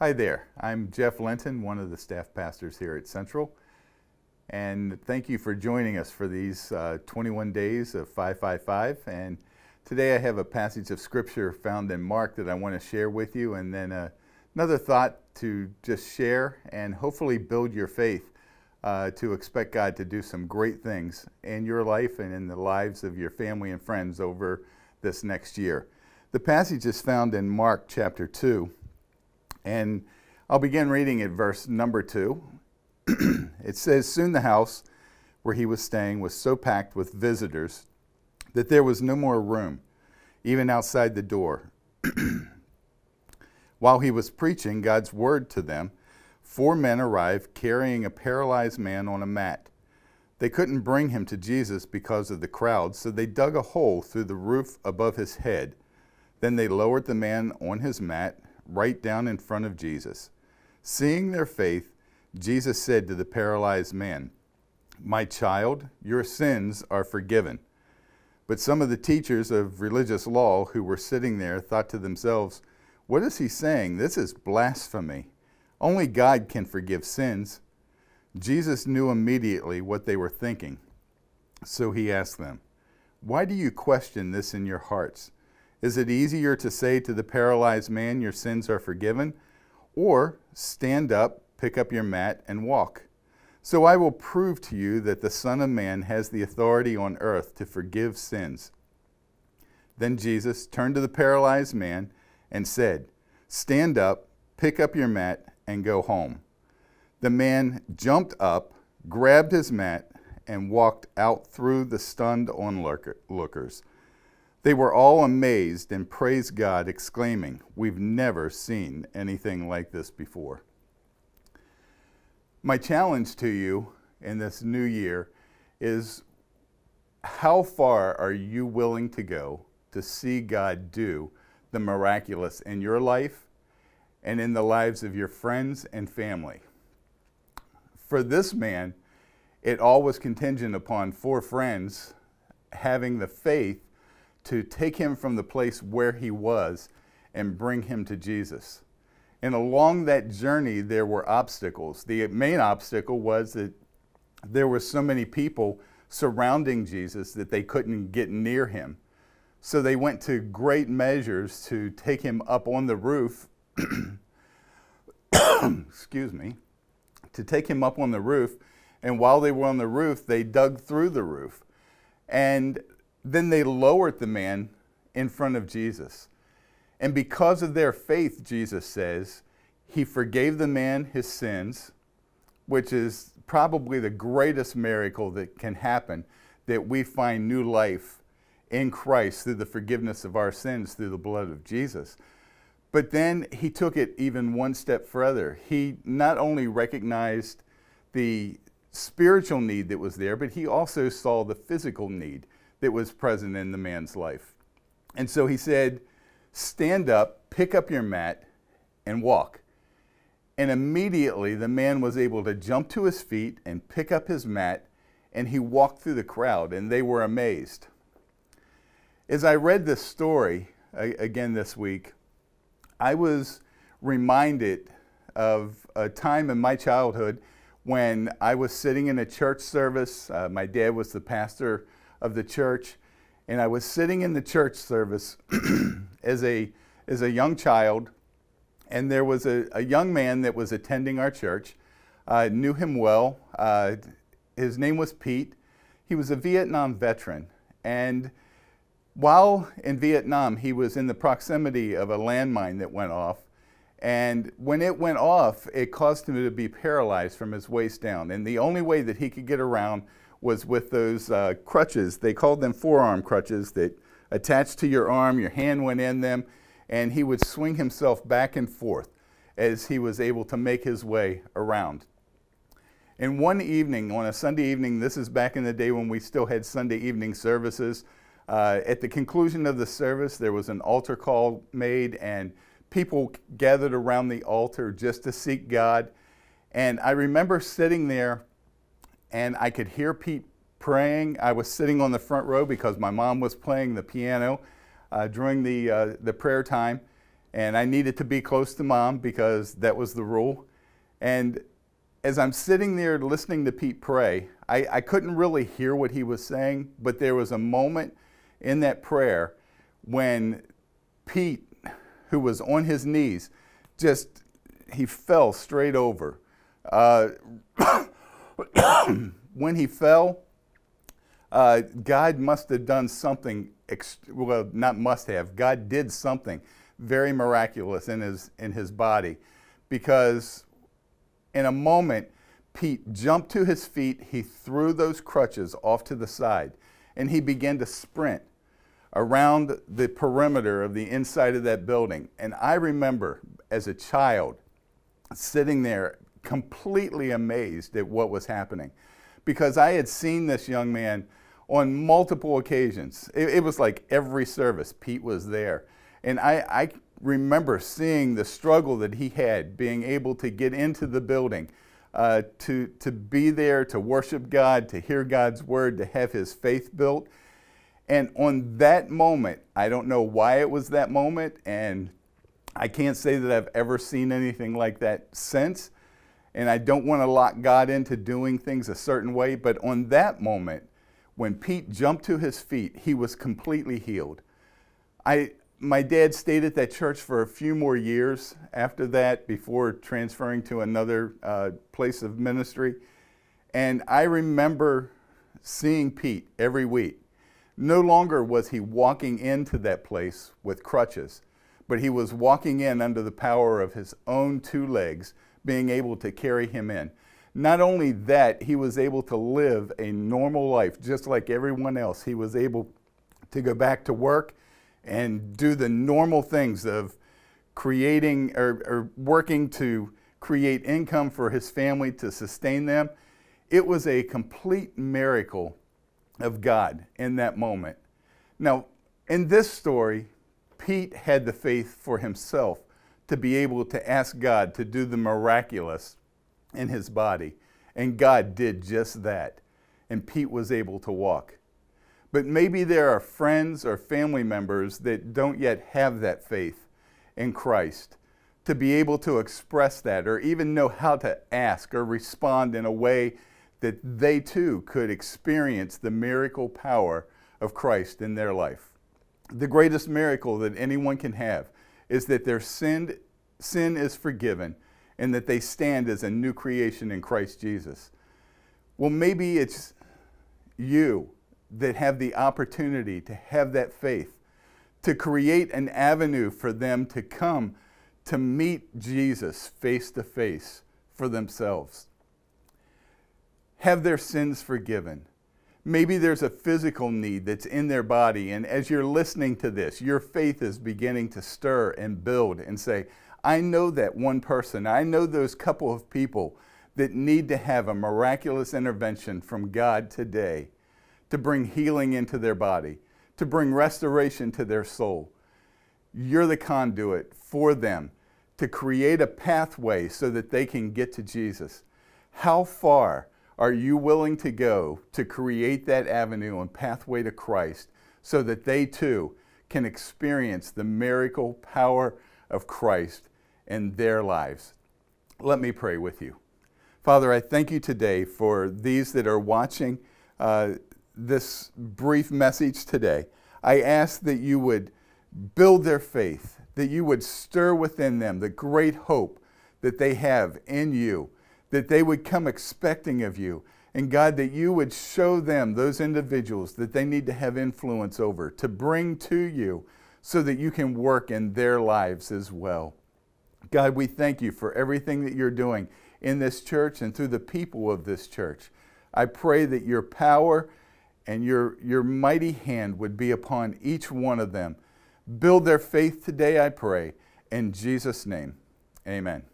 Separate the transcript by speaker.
Speaker 1: Hi there. I'm Jeff Linton, one of the staff pastors here at Central. And thank you for joining us for these uh, 21 days of 555. And today I have a passage of scripture found in Mark that I want to share with you, and then uh, another thought to just share and hopefully build your faith uh, to expect God to do some great things in your life and in the lives of your family and friends over this next year. The passage is found in Mark chapter 2. And I'll begin reading at verse number two. it says, Soon the house where he was staying was so packed with visitors that there was no more room, even outside the door. While he was preaching God's word to them, four men arrived carrying a paralyzed man on a mat. They couldn't bring him to Jesus because of the crowd, so they dug a hole through the roof above his head. Then they lowered the man on his mat right down in front of Jesus. Seeing their faith, Jesus said to the paralyzed man, My child, your sins are forgiven. But some of the teachers of religious law who were sitting there thought to themselves, What is he saying? This is blasphemy. Only God can forgive sins. Jesus knew immediately what they were thinking. So he asked them, Why do you question this in your hearts? Is it easier to say to the paralyzed man, Your sins are forgiven? Or stand up, pick up your mat, and walk? So I will prove to you that the Son of Man has the authority on earth to forgive sins. Then Jesus turned to the paralyzed man and said, Stand up, pick up your mat, and go home. The man jumped up, grabbed his mat, and walked out through the stunned onlookers. They were all amazed and praised God, exclaiming, We've never seen anything like this before. My challenge to you in this new year is how far are you willing to go to see God do the miraculous in your life and in the lives of your friends and family? For this man, it all was contingent upon four friends having the faith to take him from the place where he was and bring him to Jesus. And along that journey, there were obstacles. The main obstacle was that there were so many people surrounding Jesus that they couldn't get near him. So they went to great measures to take him up on the roof. Excuse me. To take him up on the roof. And while they were on the roof, they dug through the roof. And then they lowered the man in front of Jesus. And because of their faith, Jesus says, he forgave the man his sins, which is probably the greatest miracle that can happen, that we find new life in Christ through the forgiveness of our sins through the blood of Jesus. But then he took it even one step further. He not only recognized the spiritual need that was there, but he also saw the physical need that was present in the man's life. And so he said, Stand up, pick up your mat, and walk. And immediately the man was able to jump to his feet and pick up his mat, and he walked through the crowd, and they were amazed. As I read this story again this week, I was reminded of a time in my childhood when I was sitting in a church service. Uh, my dad was the pastor of the church, and I was sitting in the church service as a as a young child, and there was a, a young man that was attending our church. I knew him well. Uh, his name was Pete. He was a Vietnam veteran, and while in Vietnam, he was in the proximity of a landmine that went off. And when it went off, it caused him to be paralyzed from his waist down. And the only way that he could get around was with those uh, crutches. They called them forearm crutches that attached to your arm, your hand went in them, and he would swing himself back and forth as he was able to make his way around. And one evening, on a Sunday evening, this is back in the day when we still had Sunday evening services. Uh, at the conclusion of the service, there was an altar call made, and people gathered around the altar just to seek God. And I remember sitting there and I could hear Pete praying. I was sitting on the front row because my mom was playing the piano uh, during the, uh, the prayer time. And I needed to be close to mom because that was the rule. And as I'm sitting there listening to Pete pray, I, I couldn't really hear what he was saying, but there was a moment in that prayer when Pete, who was on his knees, just he fell straight over. Uh, when he fell, uh, God must have done something, well, not must have, God did something very miraculous in his, in his body because in a moment, Pete jumped to his feet, he threw those crutches off to the side, and he began to sprint around the perimeter of the inside of that building. And I remember as a child sitting there completely amazed at what was happening because I had seen this young man on multiple occasions. It, it was like every service, Pete was there. And I, I remember seeing the struggle that he had being able to get into the building, uh, to, to be there, to worship God, to hear God's word, to have his faith built. And on that moment, I don't know why it was that moment, and I can't say that I've ever seen anything like that since. And I don't want to lock God into doing things a certain way, but on that moment, when Pete jumped to his feet, he was completely healed. I, my dad stayed at that church for a few more years after that before transferring to another uh, place of ministry. And I remember seeing Pete every week. No longer was he walking into that place with crutches, but he was walking in under the power of his own two legs, being able to carry him in. Not only that, he was able to live a normal life just like everyone else. He was able to go back to work and do the normal things of creating or, or working to create income for his family to sustain them. It was a complete miracle of God in that moment. Now, in this story, Pete had the faith for himself to be able to ask God to do the miraculous in his body. And God did just that. And Pete was able to walk. But maybe there are friends or family members that don't yet have that faith in Christ to be able to express that or even know how to ask or respond in a way that they too could experience the miracle power of Christ in their life. The greatest miracle that anyone can have is that their sin, sin is forgiven and that they stand as a new creation in Christ Jesus. Well, maybe it's you that have the opportunity to have that faith, to create an avenue for them to come to meet Jesus face to face for themselves. Have their sins forgiven. Maybe there's a physical need that's in their body, and as you're listening to this, your faith is beginning to stir and build and say, I know that one person, I know those couple of people that need to have a miraculous intervention from God today to bring healing into their body, to bring restoration to their soul. You're the conduit for them to create a pathway so that they can get to Jesus. How far are you willing to go to create that avenue and pathway to Christ so that they too can experience the miracle power of Christ in their lives? Let me pray with you. Father, I thank you today for these that are watching. Uh, this brief message today, I ask that you would build their faith, that you would stir within them the great hope that they have in you, that they would come expecting of you. And God, that you would show them, those individuals, that they need to have influence over, to bring to you so that you can work in their lives as well. God, we thank you for everything that you're doing in this church and through the people of this church. I pray that your power and your, your mighty hand would be upon each one of them. Build their faith today, I pray. In Jesus' name, amen.